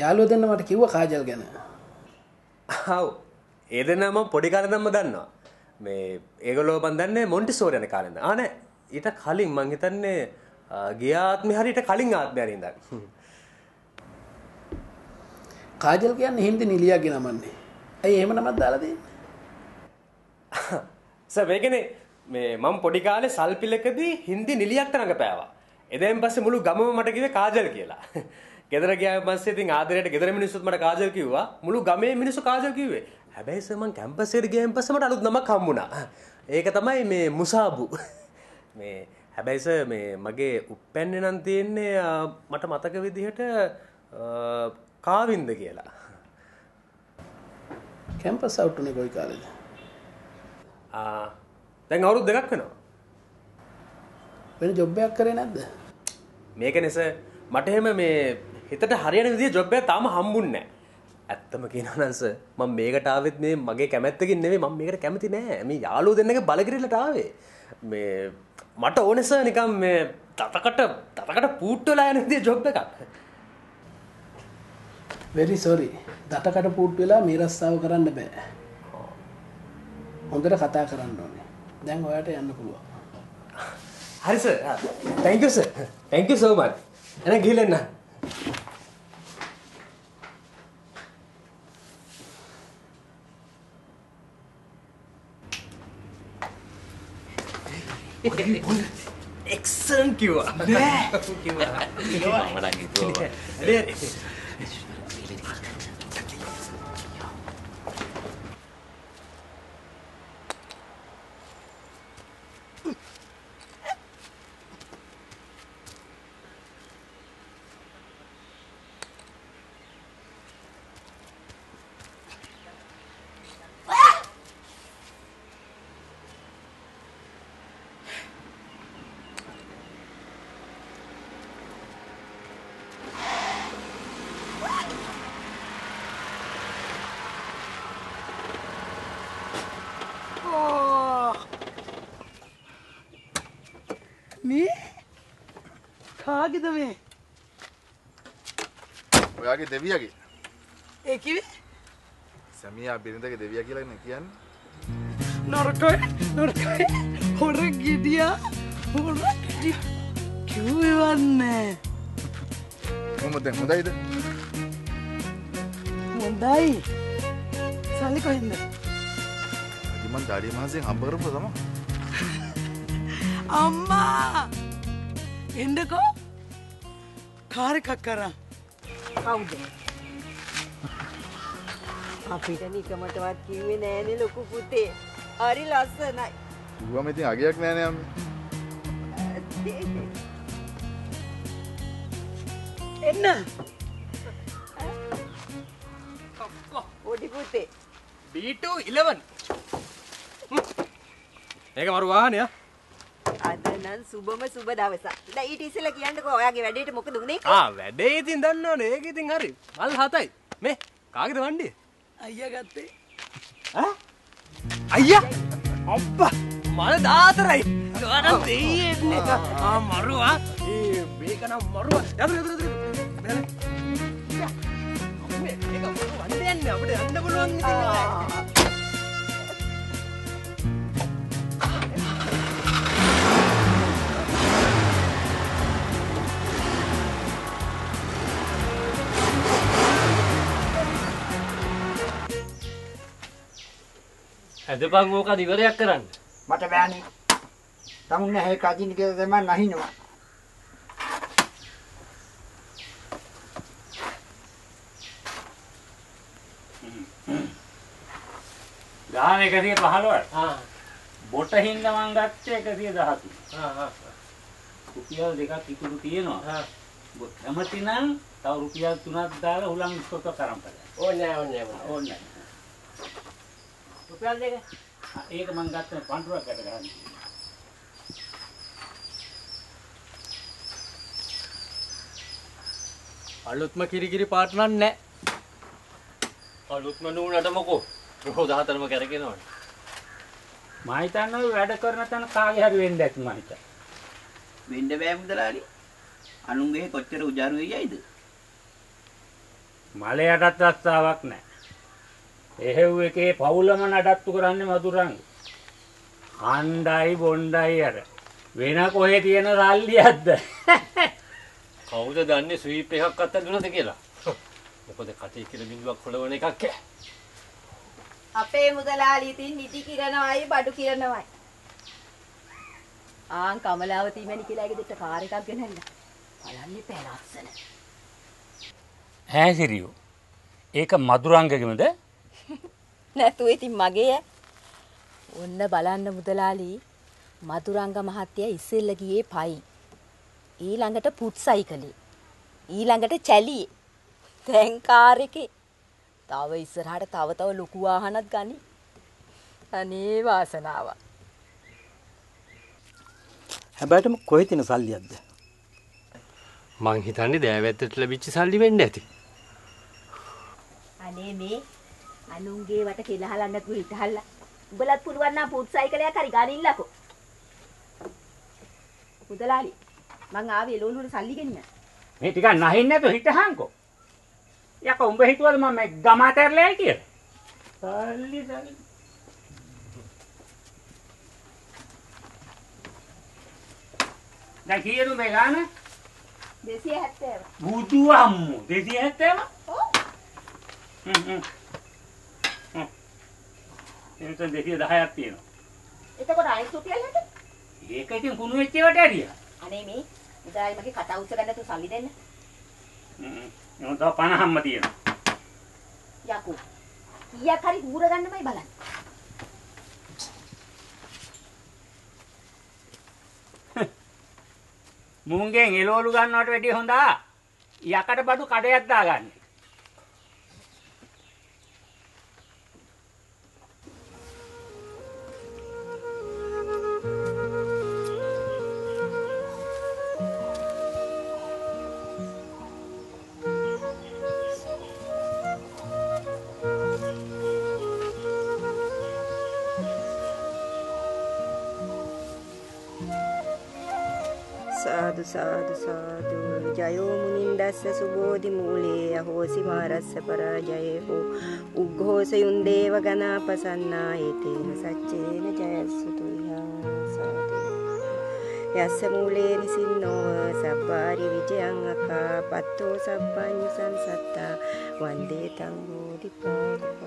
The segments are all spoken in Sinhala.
යාළුව දෙන්න මට කිව්ව කාජල් ගැන. හව් ඒ දෙන්නම පොඩි කාලෙදම්ම දන්නවා. මේ ඒගොල්ලෝ මන් දන්නේ මොන්ටිසෝරි යන කාලෙන්ද ආ නෑ. ඊට කලින් මං හිතන්නේ ගිය ආත්මේ හරි ඊට කලින් ආත්මේ හරි ඉඳන්. කාජල් කියන්නේ හින්දි නිලියාගේ නමන්නේ. ඇයි එහෙම නමක් දාලා දෙන්නේ? සර් මේකනේ. මේ මම පොඩි කාලේ සල්පිලකදී හින්දි නිලියක් රඟපෑවා එදෙන් පස්සේ මුළු ගමම මට කිව්වේ කාජල් කියලා ගෙදර ගියාම පස්සේ ඉතින් ආදරයට ගෙදර මිනිස්සුත් මට කාජල් කිව්වා. මුළු ගමේ මිනිස්සු කාජල් කිව්වේ. හැබැයි සර් මං කැම්පස් එකට ගියන් පස්සේ මට අලුත් නමක් හම්බුණා. ඒක තමයි මේ මුසාබු. මේ හැබැයි සර් මේ මගේ උප්පැන්නේ නම් තියෙන්නේ මට මතක විදිහට කාවින්ද කියලා. කැම්පස් අවුට් උනේ කොයි කාලෙද ආ, දැන් අවුරුදු දෙකක් වෙනවා. වෙන ජොබ් එකක් කරේ නැද්ද? මේක නිස මට එහෙම මේ හිතට හරියන විදිහ ජොබ් එකක් තාම හම්බුන්නේ නැහැ. ඇත්තම කියනවා නම් සර් මම මේකට ආවෙත් මේ මගේ කැමැත්තකින් නෙවෙයි මම මේකට කැමති නෑ. මේ යාළුවෝ දෙන්නගේ බලකිරීලට ආවේ. මේ මට ඕනේ සර් නිකන් මේ තතකට තතකට පූට්ටු වෙලා යන විදිහ ජොබ් එකක්. වෙරි සොරි දටකට පුට් වෙලා මේ රස්සාව කරන්න බෑ හොඳට කතා කරන්න ඕනේ දැන් ඔයාට යන්න පුළුවන් හරි sir. thank you X thank you. Deh. Orang itu. Deh. කාගෙද මේ? ඔයාගේ දෙවියගේ. ඒකිවේ සැමියා බිරිඳගේ දෙවිය කියලාන කියන්න. නොරටොය නොරටොය හොර ගෙඩියා හොර ගෙඩිය. කිව්වන්නේ මොමද හොඳයිද? හොඳයි. සල්ලි කොහෙන්ද? ඉමන් දාඩිය මහන්සේ හම්බරපු තම. අම්මා එන්ඩකෝ කාරකක් කරා. කවුද? අපිට නිකමටවත් කිව්වේ නෑනේ ලොකු පුතේ. හරි ලස්සනයි. කිව්වම ඉතින් අගයක් නෑනේ අම්මේ. එන්න. පොඩි පුතේ. B211. ඒක මරු වාහනය. අද නම් සුබම සුබ දවසක්. දැන් ඊට ඉස්සෙල්ලා කියන්නකෝ ඔයාගේ වැඩේට මොකද උනේ? ආ වැඩේ ඉතින් දන්නවනේ. ඒක ඉතින් හරි. මල් හතයි. මේ කාගේද වණ්ඩිය? අයියා ගත්තේ. අයියා! අම්පා මල දාතරයි. ගනම් දෙයියෙන්නේ. ආ මරුවා. ඒ මේක නම් මරුවා. යතුරු යතුරු යතුරු බැලේ අම්මේ මේක මරු වන්න යන්නේ. අපිට යන්න පුළුවන් ඉතින් ඇදපන් ඕක ඉවරයක් කරන්න. මට බෑනේ. තමුන් නැහැ කදින් කියලා තමයි නැහිනවා. ගාන එකසිය පහළවට. බොට හින්ද මං ගත්තේ එකසිය දහතු රුපියල් දෙකක් ඉතුරු තියෙනවා. කැමති නම් තව රුපියල් තුනක් දාලා හුලං ඉස්කොත කරන් බලන්න ඕනේ ඕනේ ඕනේ රුපියල් දෙක ඒක මං ගත්ත පන්ටුවක්කට ගන්න අලුත්ම කිරිකිරි පාට නම් නැහැ අලුත්ම නූනට මොකෝ රෝ 14ම කරගෙනවනේ මම හිතන්නේ වැඩ කරන තැන කාගේ හරි වෙන්න ඇති මම හිතන්නේ වෙන්න බෑ මුදලාලි. අනුන්ගේ කොච්චර උජාරු වෙයිද? මලයටත් රස්සාවක් නැහැ. එහෙව් එකේ පවුලම නඩත්තු කරන්නේ මధుරංග. හන්ඩයි බොණ්ඩයි අර වෙන කොහෙ තියෙන සල්ලියක්ද? කවුද දන්නේ ස්වීප් එකක් අත්ත දුනද කියලා මොකද කටේ කියලා බිඳුවක් හොලවන එකක් ඈ. අපේ මුදලාලි ඉතින් නිදි කිරනවයි බඩු කිරනවයි. ආන් කමලාවතී මැනි කියලා ගෙදරට කාර් එකක් ගෙනල්ලා. බලන්න එපා ලස්සන. ඈ සිරියෝ. ඒක මధుරංගගෙමද? නැතුව ඉතින් මගේ. ඔන්න බලන්න මුදලාලි මధుරංග මහත්තයා ඉස්සෙල්ල ගියේ පයි. ඊළඟට පුට් සයිකලේ. ඊළඟට චැලියේ. දැන් කාර් එකේ. තව ඉස්සරහට තව තව ලොකු වාහනත් ගනි. අනේ වාසනාවක්. හැබැයිටම කොහෙ තියෙන සල්ලියක්ද? මං හිතන්නේ දෑවැත්තට ලැබිච්ච සල්ලි වෙන්න ඇති. අනේ මේ අනුන්ගේ වට කෙලහලන්න නැතුව හිටහල්ලා. උඹලත් පුළුවන් නම් පුට් සයිකලයක් හරි ගනින්නකෝ. මුදලාලි මං ආවේ එළවලුවට සල්ලි ගෙනියන්න. මේ ටිකක් නැහින් නැතුව හිටහන්කෝ. යකෝ උඹ හිතුවද මම මේ ගම අතහැරලා යයි කියලා? සල්ලි සල්ලි. දැන් කීයද මේ ගාන? 270. බුදු අම්මෝ 270? ඔව්. හ්ම්. හ්ම්. එතන 210ක් තියෙනවා. එතකොට අනිත් රුපියල් හැට? ඒක ඉතින් කුණු වෙච්ච ඒවට ඇරියා. අනේ මේ මුදලාලි මගේ කට උස්ස ගන්න තු සල්ලි දෙන්න. හ්ම්. එහොම තව 50ක්ම තියෙනවා. යකෝ. කීයක් හරි ඌර ගන්නමයි බලන්න. මුංගෙන් එළවලු ගන්නවට වැඩිය හොඳා. යකට බඩු කඩයක් දාගන්න. සාදු සාදු. සාදු ජයෝ මුනින්දස්ස සුබෝධි මූලේ අහෝසි මාරස්ස පරාජයේ හෝ. උග්ඝෝසයුන් දේව ගනා පසන්නා ඒතේන සච්චේන ජයස්සුතු සාදු. යස්ස මූලේ නිසින්නෝව සබ්බාරි විජයං අකා. පත්තෝ සබ්බඤ්ඤ සංසත්තා වන්දේ තං බෝධිපාදපා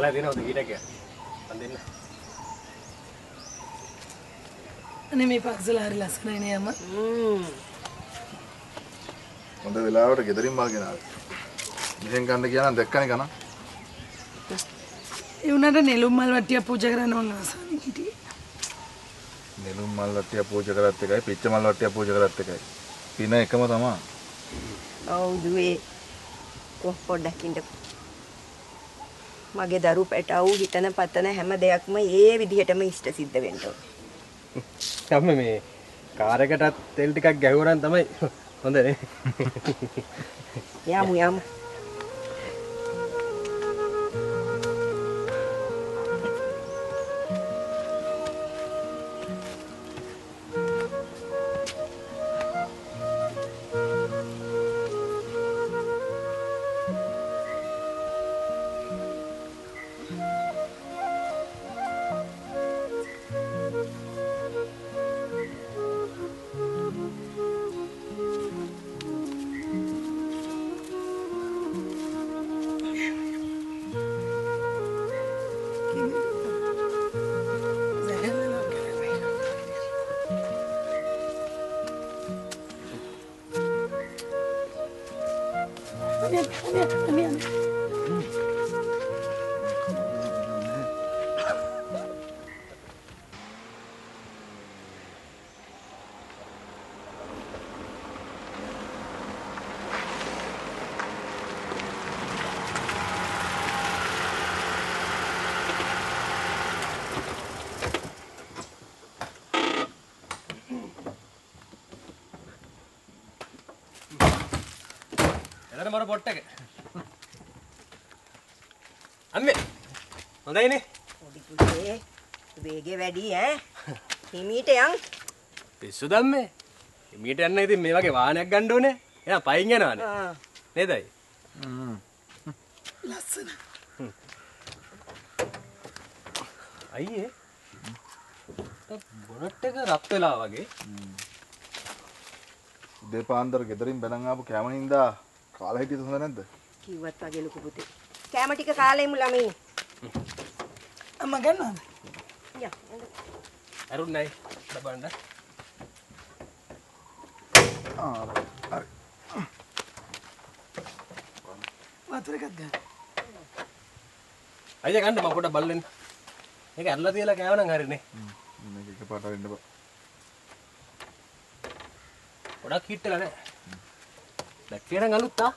මල්ලා දෙනවද කීටකය? මන් දෙන්න. අනේ මේ පක්සල හරි ලස්සනයි නේ අම්මා. හොඳ වෙලාවට ගෙදරින් මල් ගෙනාවේ. මෙහෙන් ගන්න කියනනම් දැක්කනේ ගණන්. ඒ උනාට නෙළුම් මල් වට්ටියක් පූජා කරන්න ඕන ආසාවෙන් හිටියේ. නෙළුම් මල් වට්ටිය පූජා කරත් එකයි, පිච්ච මල් වට්ටිය පූජා කරත් එකයි. පින එකම තමයි. ඔව් දුවේ කො පොඩ්ඩක් ඉන්නකෝ මගේ දරු පැටවු හිතන පතන හැම දෙයක්ම ඒ විදිහටම ඉෂ්ට සිද්ධ වෙන්න ඕනේ. මේ කාර් එකටත් තෙල් ටිකක් ගැහුවනම් තමයි හොඳනේ. යමු යමු. 面，面，面哎 බලන්න මර පොට් එක. අම්මේ. හොඳයිනේ. පොඩි පුතේ වේගේ වැඩි ඈ හිමීට යන් පිස්සු දම්මේ. මීට යන්න ඉතින් මේ වගේ වාහනයක් ගන්න ඕනේ. එයා පයින් යනවානේ. නේදයි? ලස්සන අයියේ. බොනට් එක රත් වෙලා වගේ. උදේ පාන්දර ගෙදරින් බැනන් ආපු කැම හින්දා කාලා හිටියද හොඳ නැද්ද? කිව්වත් වගේ ලොකු පුතේ කැම ටික කාලෙමු ළමයි අම්මා ගන්නවද යා අරුන්නයි. බලන්න. ආ හරි. වතුර එකක් ගන්න අයියා ගන්න මම පොඩ්ඩක් බලන්න. මේක ඇරලා තියලා කෑවනම් හරිනේ. මේක එකපාරට අරින්න බෑ. ගොඩක් හිටලා නෑ. දැක්කේ නම් අලුත්තා.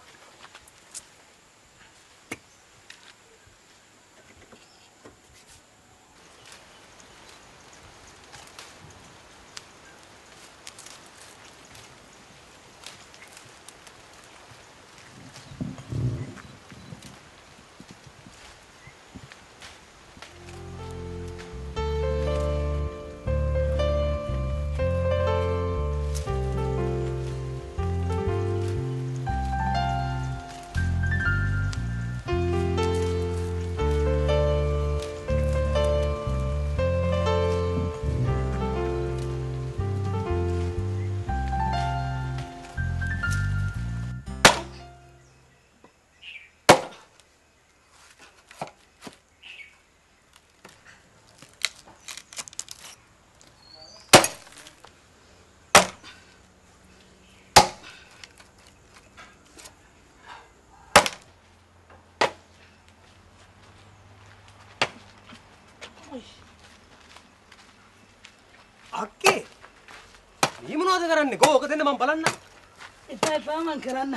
අක්කේ. මේ මොනවද කරන්නේ? කෝ ඔක දෙන්න මම බලන්න. එපා එපා මං කරන්න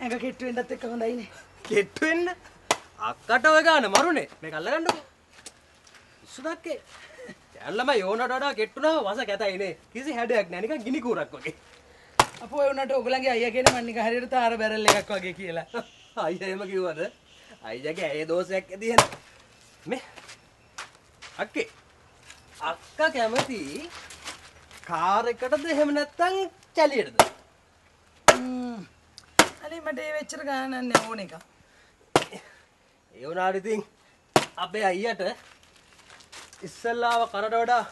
ඇඟ කෙට්ටු වෙන්නත් එක්ක හොඳයිනේ කෙට්ටු වෙන්න. අක්කට ඔය ගන්න මරුනේ. මේක අල්ලගන්නකෝ. සුදක්කේ. ඇල්ලම යෝනට වඩා කෙට්ටුනම වස කැතයිනේ. කිසි හැඩයක් නෑ නිකන් ගිනි කූරක් වගේ. අපෝ ඒ උනට ඔයගලගේ අයියා කියන මන් නිකන් හරියට තාර බැරල් එකක් වගේ කියලා අයියා එහෙම කිව්වද? අයියාගේ ඇය දෝෂයක් ඇති වෙන. මේ අක්කේ. අක්කා කැමති කාර් එකටද එහෙම නැත්නම් චැලියටද? අනේ මට ඒ වෙච්චර ගානක් නෑ ඕන එක ඒ වුණාට ඉතින් අපේ අයියට ඉස්සල්ලාව කරට වඩා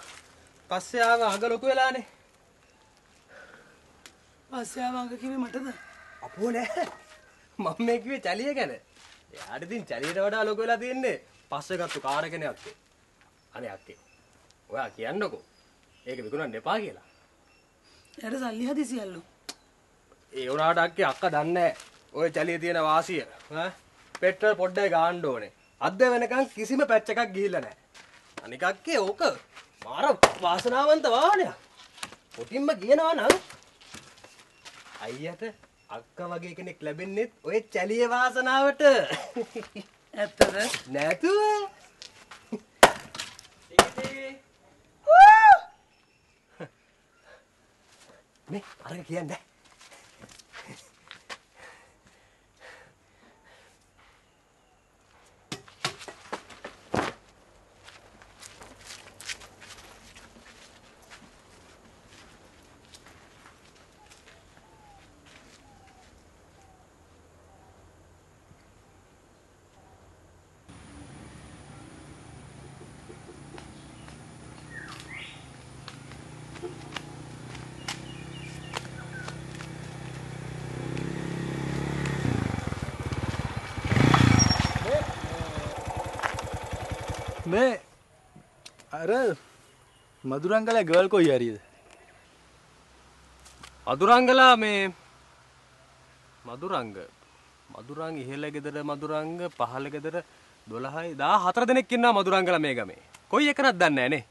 පස්සේ ආව අග ලොකු වෙලානේ. පස්සේ ආවංග කිව්වේ මටද අපෝ නෑ. මම මේ කිව්වේ චලිය ගැන. එයාට ඉතින් චලියට වඩා ලොකු වෙලා තියෙන්නේ පස්සේ ගත්තු කාර් එකනේ අක්කේ. අනේ අක්කේ. ඔයා කියන්නකෝ. ඒක විකුණන්න එපා කියලා. එයාට සල්ලි හදිසියල්ලු ඒ වුණාට අක්කේ අක්කා දන්නේ ඔය චලිය තියෙන වාසිය. ඈ පෙට්‍රල් පොඩ්ඩයි ගාන්න ඕනේ. අද වෙනකන් කිසිම පැච් එකක් ගිහිල්ලා නැහැ. අනික අක්කේ ඕක මාර වාසනාවන්ත වාහනයක්. කොටින්ම කියනවා නම් අයියට අක්ක වගේ කෙනෙක් ලැබෙන්නෙත් ඔය චැලිය වාසනාවට. ඇත්තද? නැතුව. මේ අරක කියන්නේ. මේ අර මදුරංගල ගවල් කොයි හරිද? මදුරංගලා මේ මදුරංග. මදුරංග ඉහළ ගෙදර මදුරංග පහළ ගෙදර දොළහයි දා හතර දෙනෙක් ඉන්නවා මදුරංගල මේ ගමේ. කොයි එකනත් දන්නේ නැහනේ.